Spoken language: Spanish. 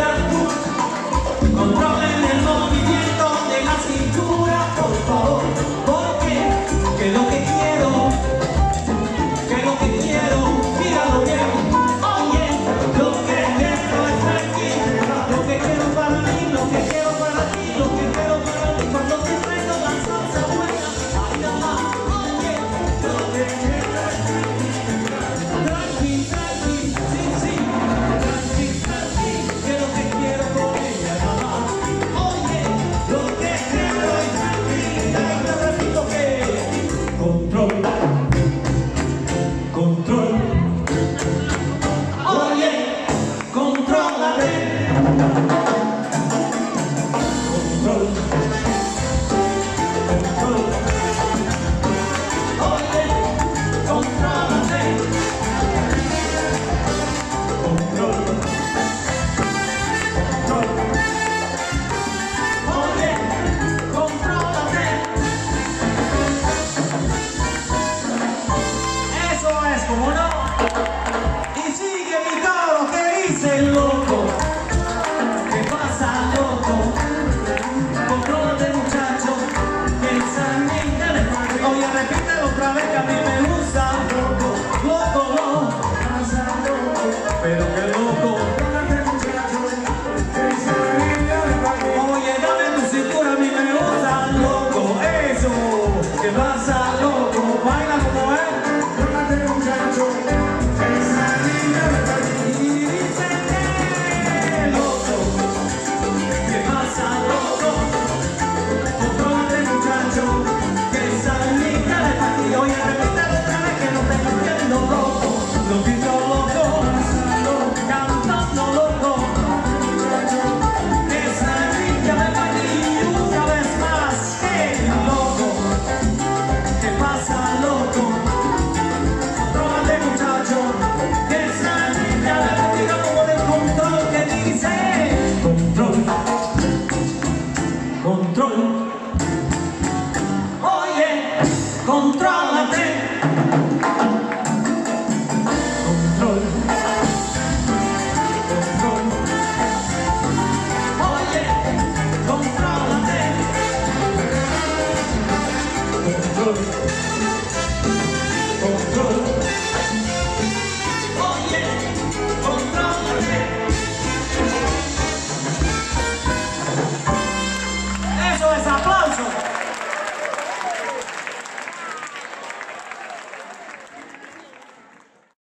Cultura, controlen Música 항상 encontrou.